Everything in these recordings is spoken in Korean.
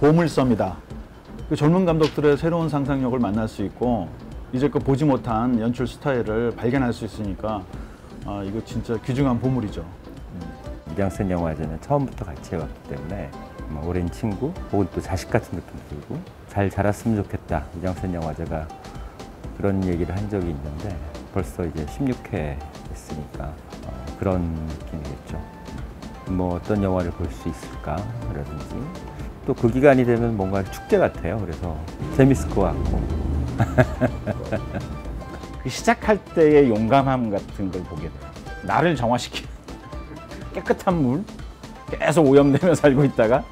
보물섬이다. 그 젊은 감독들의 새로운 상상력을 만날 수 있고 이제껏 보지 못한 연출 스타일을 발견할 수 있으니까 아, 이거 진짜 귀중한 보물이죠. 미장센 영화제는 처음부터 같이 해왔기 때문에 뭐 오랜 친구 혹은 또 자식 같은 느낌 들고 잘 자랐으면 좋겠다 미장센 영화제가 그런 얘기를 한 적이 있는데 벌써 이제 16회 됐으니까 어, 그런 느낌이겠죠. 뭐 어떤 영화를 볼 수 있을까라든지 또 그 기간이 되면 뭔가 축제 같아요. 그래서 재밌을 것 같고 그 시작할 때의 용감함 같은 걸 보게 돼요. 나를 정화시키는 깨끗한 물 계속 오염되며 살고 있다가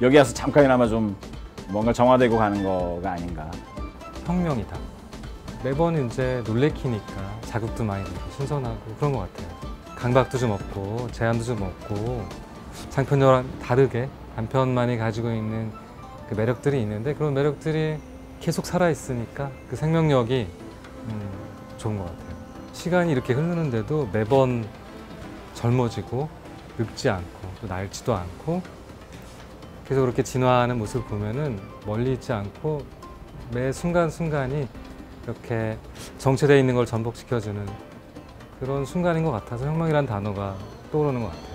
여기 와서 잠깐이나마 좀 뭔가 정화되고 가는 거가 아닌가. 혁명이다. 매번 이제 놀래키니까 자극도 많이 되고 신선하고 그런 것 같아요. 강박도 좀 없고 제한도 좀 없고 장편여랑 다르게 단편만이 가지고 있는 그 매력들이 있는데 그런 매력들이 계속 살아 있으니까 그 생명력이 음, 좋은 것 같아요. 시간이 이렇게 흐르는데도 매번 젊어지고 늙지 않고 또 낡지도 않고 계속 그렇게 진화하는 모습을 보면은 멀리 있지 않고 매 순간순간이 이렇게 정체되어 있는 걸 전복시켜주는 그런 순간인 것 같아서 혁명이라는 단어가 떠오르는 것 같아요.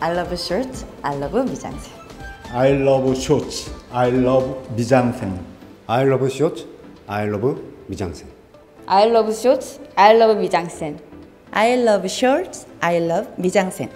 I love short, I love 미장센. I love shorts. I love 미장센. I love short, I love 미장센. I love short, I love 미장센. I love short, I love 미장센.